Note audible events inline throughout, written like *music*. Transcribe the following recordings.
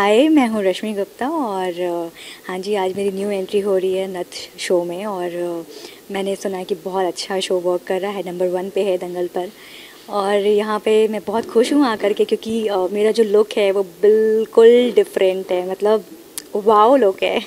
हाय मैं हूँ रश्मि गुप्ता और हाँ जी, आज मेरी न्यू एंट्री हो रही है नथ शो में और, मैंने सुना है कि बहुत अच्छा शो वर्क कर रहा है नंबर वन पे है दंगल पर और यहाँ पे मैं बहुत खुश हूँ आकर के क्योंकि मेरा जो लुक है वो बिल्कुल डिफरेंट है मतलब वाओ लुक है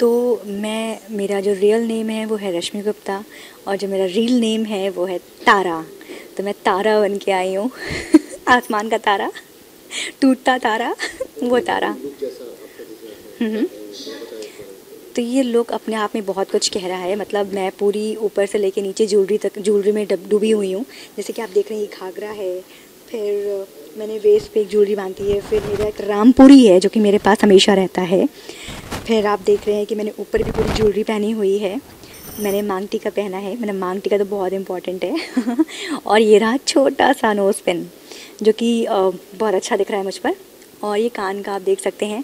तो मैं, मेरा जो रियल नेम है वो है रश्मि गुप्ता और जो मेरा रियल नेम है वो है तारा। तो मैं तारा बन के आई हूँ। *laughs* आसमान का तारा। टूटता तारा, वो तारा। हम्म। तो ये लोग अपने आप में बहुत कुछ कह रहा है। मतलब मैं पूरी ऊपर से लेके नीचे ज्वेलरी तक ज्वेलरी में डब- डूबी हुई हूँ। जैसे कि आप देख रहे हैं, ये घाघरा है। फिर मैंने वेस्ट पे एक ज्वेलरी बांधी है। फिर मेरा एक रामपुरी है, जो कि मेरे पास हमेशा रहता है। फिर आप देख रहे हैं कि मैंने ऊपर भी पूरी ज्वेलरी पहनी हुई है। मैंने मांग टीका पहना है। मैंने मांग टीका तो बहुत इंपॉर्टेंट है। *laughs* और ये रहा छोटा सा नोज़ पिन जो कि बहुत अच्छा दिख रहा है मुझ पर। और ये कान का आप देख सकते हैं।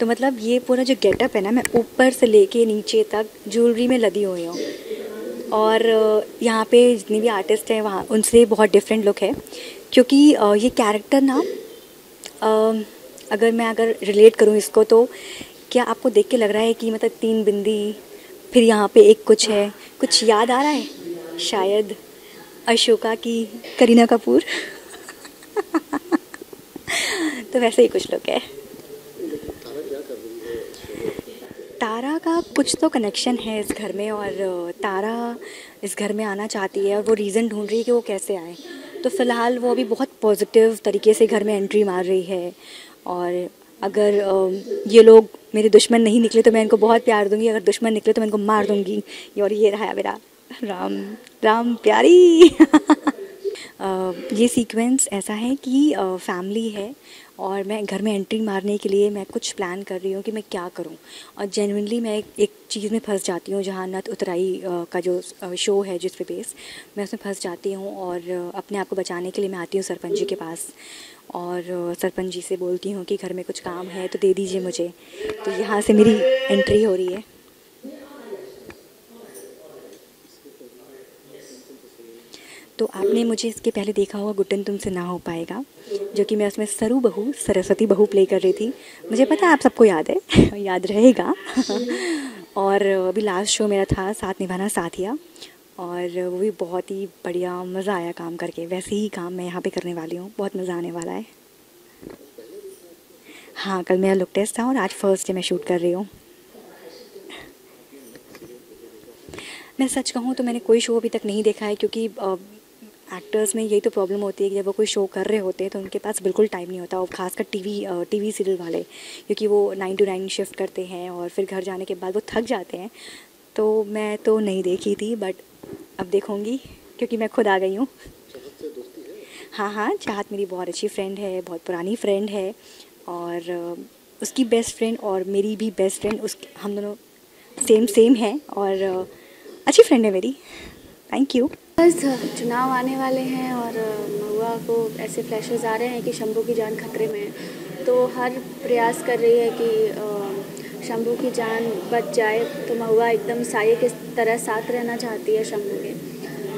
तो मतलब ये पूरा जो गेटअप है ना, मैं ऊपर से लेके नीचे तक ज्वेलरी में लदी हुई हूँ। और यहाँ पे जितने भी आर्टिस्ट हैं वहाँ, उनसे बहुत डिफरेंट लुक है। क्योंकि ये कैरेक्टर ना अगर मैं अगर रिलेट करूँ इसको तो क्या आपको देख के लग रहा है कि मतलब तीन बिंदी, फिर यहाँ पे एक कुछ है? कुछ याद आ रहा है? शायद अशोका की करीना कपूर। *laughs* तो वैसे ही कुछ लोग है। तारा का कुछ तो कनेक्शन है इस घर में और, तारा इस घर में आना चाहती है और वो रीज़न ढूंढ रही है कि वो कैसे आए। तो फ़िलहाल वो अभी बहुत पॉजिटिव तरीके से घर में एंट्री मार रही है और अगर ये लोग मेरे दुश्मन नहीं निकले तो मैं इनको बहुत प्यार दूँगी अगर दुश्मन निकले तो मैं इनको मार दूँगी। और ये रहा मेरा राम राम प्यारी। *laughs* ये सीक्वेंस ऐसा है कि फैमिली है और मैं घर में एंट्री मारने के लिए मैं कुछ प्लान कर रही हूँ कि मैं क्या करूँ। और जेनविनली मैं एक, एक चीज़ में फंस जाती हूँ जहाँ नथ उतराई का जो शो है जिस पे बेस मैं उसमें फंस जाती हूँ और अपने आप को बचाने के लिए मैं आती हूँ सरपंच जी के पास। और सरपंच जी से बोलती हूँ कि घर में कुछ काम है तो दे दीजिए मुझे। तो यहाँ से मेरी एंट्री हो रही है। तो आपने मुझे इसके पहले देखा होगा गुड्डन तुमसे ना हो पाएगा, जो कि मैं उसमें सरू बहू, सरस्वती बहू प्ले कर रही थी। मुझे पता है आप सबको याद है, *laughs* याद रहेगा। *laughs* और, अभी लास्ट शो मेरा था, साथ निभाना साथिया। और वो भी बहुत ही बढ़िया, मज़ा आया काम करके। वैसे ही काम मैं यहाँ पे करने वाली हूँ, बहुत मज़ा आने वाला है। हाँ कल मेरा लुक टेस्ट था और आज फ़र्स्ट डे मैं शूट कर रही हूँ। मैं सच कहूँ तो मैंने कोई शो अभी तक नहीं देखा है क्योंकि एक्टर्स में यही तो प्रॉब्लम होती है कि जब वो कोई शो कर रहे होते हैं तो उनके पास बिल्कुल टाइम नहीं होता और खासकर टीवी टीवी सीरियल वाले, क्योंकि वो नाइन टू नाइन शिफ्ट करते हैं और फिर घर जाने के बाद वो थक जाते हैं। तो मैं तो नहीं देखी थी बट अब देखूँगी, क्योंकि मैं खुद आ गई हूँ। हाँ हाँ चाहत मेरी बहुत अच्छी फ्रेंड है, बहुत पुरानी फ्रेंड है, और उसकी बेस्ट फ्रेंड और मेरी भी बेस्ट फ्रेंड उस, हम दोनों सेम सेम हैं, और अच्छी फ्रेंड है मेरी। थैंक यू बस चुनाव आने वाले हैं, और महुआ को ऐसे फ्लैशेस आ रहे हैं कि शंभू की जान खतरे में है। तो हर प्रयास कर रही है कि शंभू की जान बच जाए तो महुआ एकदम साये की तरह साथ रहना चाहती है शंभू के।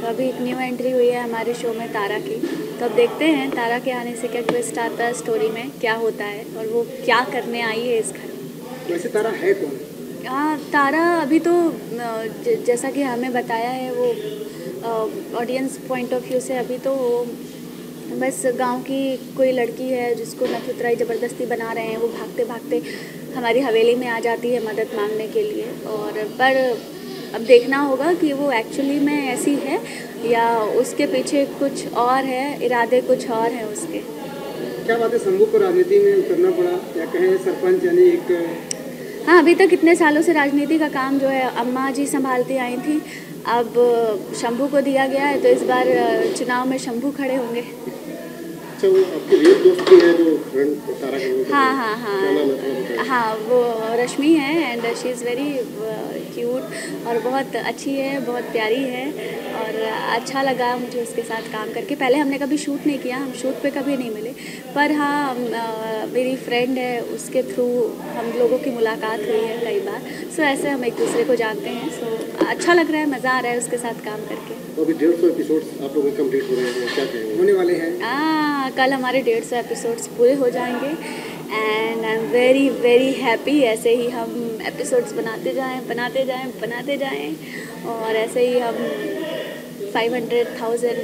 तो अभी एक न्यू एंट्री हुई है हमारे शो में तारा की। तो अब देखते हैं तारा के आने से क्या ट्विस्ट आता है स्टोरी में क्या होता है और वो क्या करने आई है इस घर में। वैसे तारा है कौन? हाँ तारा अभी तो ज- जैसा कि हमें बताया है वो ऑडियंस पॉइंट ऑफ़ व्यू से अभी तो वो बस गाँव की कोई लड़की है जिसको नथुतराई ज़बरदस्ती बना रहे हैं वो भागते भागते हमारी हवेली में आ जाती है मदद मांगने के लिए। और पर अब देखना होगा कि वो एक्चुअली में ऐसी है या उसके पीछे कुछ और है इरादे कुछ और हैं उसके। क्या बात है? शंभू को राजनीति में उतरना पड़ा? या कहें सरपंच यानी एक हाँ अभी तक इतने सालों से राजनीति का काम जो है अम्मा जी संभालती आई थी। अब शंभू को दिया गया है तो इस बार चुनाव में शंभू खड़े होंगे। अच्छा वो आपके रियल दोस्त भी है जो फ्रेंड तारा के हाँ हाँ हाँ। है वो रश्मि है and she is very cute और बहुत अच्छी है बहुत प्यारी है और अच्छा लगा मुझे उसके साथ काम करके। पहले हमने कभी शूट नहीं किया हम शूट पे कभी नहीं मिले। पर हाँ मेरी फ्रेंड है उसके थ्रू हम लोगों की मुलाकात हुई है कई बार। सो ऐसे हम एक दूसरे को जानते हैं। सो अच्छा लग रहा है मज़ा आ रहा है उसके साथ काम करके। अभी डेढ़ सौ एपिसोड आप लोगों के कंप्लीट हो रहे हैं क्या कहेंगे? होने वाले हैं। आ, कल हमारे डेढ़ सौ एपिसोड्स पूरे हो जाएँगे। And I am very very happy ऐसे ही हम एपिसोड्स बनाते जाएँ बनाते जाएँ बनाते जाएँ। और ऐसे ही हम फाइव हंड्रेड थाउज़ेंड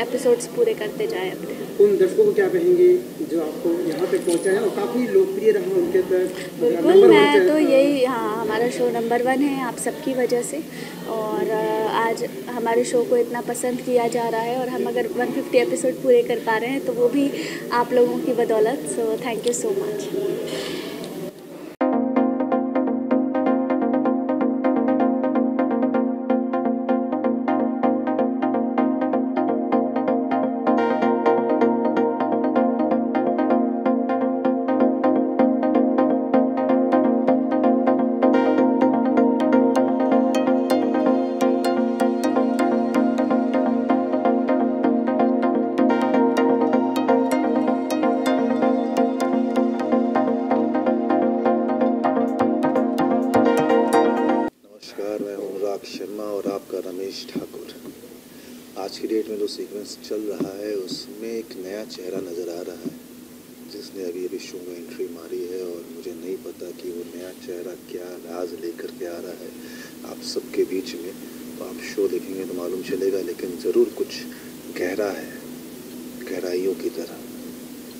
एपिसोड्स पूरे करते जाएँ अपने। उन दर्शकों को क्या कहेंगे जो आपको यहाँ पे पहुँचा है? और काफ़ी लोकप्रिय रहा उनके तक बिल्कुल मैं तो यही हाँ हमारा शो नंबर वन है आप सबकी वजह से। और आज हमारे शो को इतना पसंद किया जा रहा है और हम अगर 150 एपिसोड पूरे कर पा रहे हैं तो वो भी आप लोगों की बदौलत। So thank you so much आज की डेट में जो सीक्वेंस चल रहा है, उसमें एक नया चेहरा नज़र आ रहा है, जिसने अभी अभी शो में एंट्री मारी है और मुझे नहीं पता कि वो नया चेहरा क्या राज लेकर के आ रहा है। आप सबके बीच में तो आप शो देखेंगे तो मालूम चलेगा, लेकिन ज़रूर कुछ गहरा है, गहराइयों की तरह।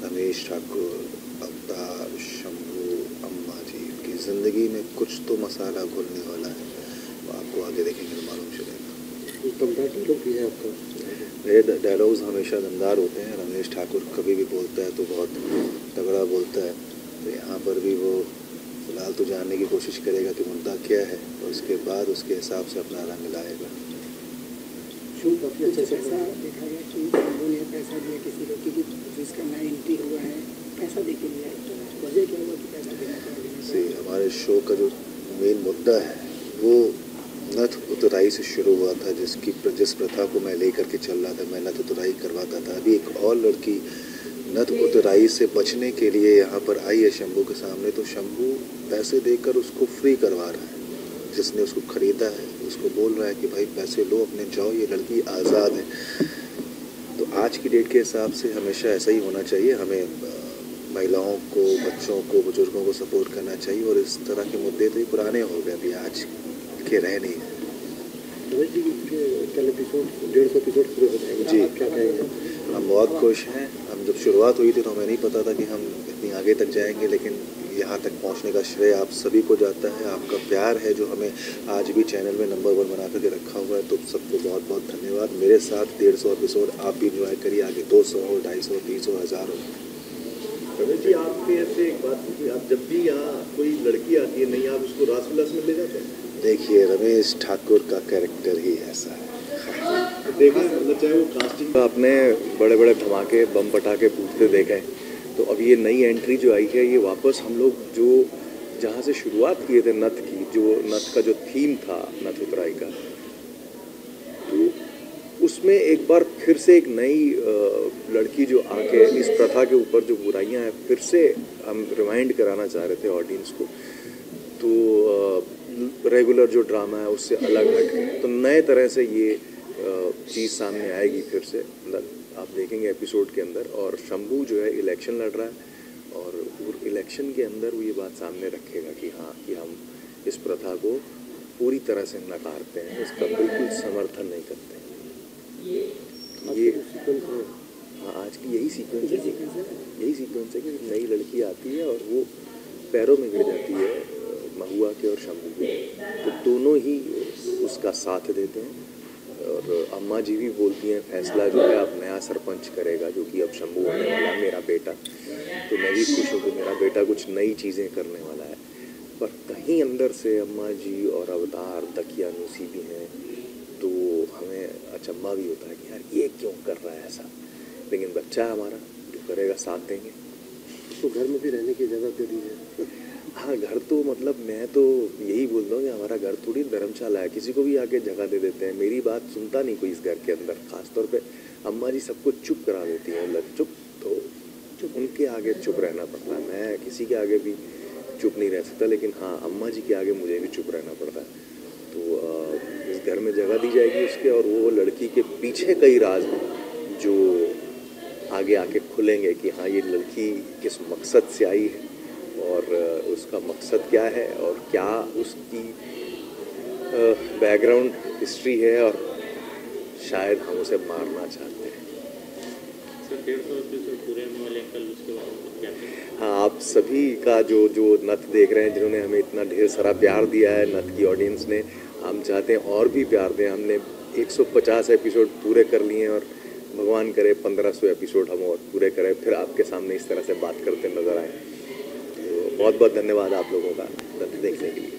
रमेश ठाकुर, अवतार, शंभू, अम्मा जी की ज़िंदगी में कुछ तो मसाला घुलने वाला है। तो आपको आगे देखेंगे तो मालूम चलेगा। दमदार डायलॉग भी है आपका मेरे डायलॉग्स हमेशा दमदार होते हैं रमेश ठाकुर कभी भी बोलता है तो बहुत तगड़ा बोलता है। तो यहाँ पर भी वो फ़िलहाल तो जानने की कोशिश करेगा कि मुद्दा क्या है और उसके बाद उसके हिसाब से अपना रंग लाएगा। अच्छा तो से हमारे शो का जो मेन मुद्दा है वो नथ उतराई से शुरू हुआ था, जिसकी जिस प्रथा को मैं लेकर के चल रहा था, मैं नथ उतराई करवाता था। अभी एक और लड़की नथ उतराई से बचने के लिए यहाँ पर आई है शंभू के सामने तो शंभू पैसे देकर उसको फ्री करवा रहा है। जिसने उसको खरीदा है, उसको बोल रहा है कि भाई पैसे लो, अपने जाओ, ये लड़की आज़ाद है। तो आज की डेट के हिसाब से हमेशा ऐसा ही होना चाहिए, हमें महिलाओं को, बच्चों को, बुज़ुर्गों को सपोर्ट करना चाहिए, और इस तरह के मुद्दे तो ये पुराने हो गए अभी आज। के रह नहीं। जी। हम बहुत खुश हैं। हम जब शुरुआत हुई थी तो हमें नहीं पता था कि हम इतनी आगे तक जाएँगे, लेकिन यहाँ तक पहुँचने का श्रेय आप सभी को जाता है। आपका प्यार है जो हमें आज भी चैनल में नंबर वन बना करके रखा हुआ है। तो सबको बहुत बहुत धन्यवाद। मेरे साथ डेढ़ सौ एपिसोड आप भी इंजॉय करिए। आगे दो सौ हो ढाई सौ, तीन सौ, हज़ार हो। जी, आपके ऐसे एक बात आप जब भी यहाँ कोई लड़की आती है, नहीं, आप उसको रास विलास में ले जाते हैं? देखिए, रमेश ठाकुर का कैरेक्टर ही ऐसा है। देखें मतलब चाहे वो कास्टिंग आपने बड़े बड़े धमाके, बम पटाखे फूटते देखे तो अब ये नई एंट्री जो आई है, ये वापस हम लोग जो जहाँ से शुरुआत किए थे नथ की, जो नथ का जो थीम था, नथ उतराई का तो उसमें एक बार फिर से एक नई लड़की जो आके इस प्रथा के ऊपर जो बुराइयाँ हैं, फिर से हम रिमाइंड कराना चाह रहे थे ऑडियंस को। तो रेगुलर जो ड्रामा है, उससे अलग हट तो नए तरह से ये चीज़ सामने आएगी फिर से। मतलब आप देखेंगे एपिसोड के अंदर और शंभू जो है इलेक्शन लड़ रहा है और इलेक्शन के अंदर वो ये बात सामने रखेगा कि हाँ कि हम इस प्रथा को पूरी तरह से नकारते हैं, इसका बिल्कुल समर्थन नहीं करते हैं। ये हाँ आज की यही सीक्वेंस है। यही सीक्वेंस है कि नई लड़की आती है और वो पैरों में गिर जाती है। महुआ के और शंभू के। तो दोनों ही उसका साथ देते हैं। और अम्मा जी भी बोलती हैं, फैसला जो है अब नया सरपंच करेगा, जो कि अब शंभू होने वाला है, मेरा बेटा। तो मैं भी खुश हूँ कि मेरा बेटा कुछ नई चीज़ें करने वाला है। पर कहीं अंदर से अम्मा जी और अवतार दकियानूसी भी हैं तो हमें अचंभा भी होता है कि यार ये क्यों कर रहा है ऐसा? लेकिन बच्चा है हमारा, जो करेगा साथ देंगे। तो घर में भी रहने की इजाज़त दे दी है हाँ घर तो मतलब मैं तो यही बोलता हूँ कि हमारा घर थोड़ी धर्मशाला है, किसी को भी आके जगह दे देते हैं। मेरी बात सुनता नहीं कोई इस घर के अंदर, खासतौर पे अम्मा जी सबको चुप करा देती हैं मतलब चुप तो चुप उनके आगे चुप रहना पड़ता है। मैं किसी के आगे भी चुप नहीं रह सकता, लेकिन हाँ अम्मा जी के आगे मुझे भी चुप रहना पड़ता है। तो इस घर में जगह दी जाएगी उसके और वो लड़की के पीछे कई राज हैं जो आगे आके खुलेंगे कि हाँ ये लड़की किस मकसद से आई है। और उसका मकसद क्या है और क्या उसकी बैकग्राउंड हिस्ट्री है और शायद हम उसे मारना चाहते हैं। हैं हाँ आप सभी का जो जो नथ देख रहे हैं जिन्होंने हमें इतना ढेर सारा प्यार दिया है नथ की ऑडियंस ने हम चाहते हैं और भी प्यार दें। हमने 150 एपिसोड पूरे कर लिए हैं और भगवान करे 1500 एपिसोड हम और पूरे करें फिर आपके सामने इस तरह से बात करते नज़र आए। बहुत बहुत धन्यवाद आप लोगों का देखने के लिए।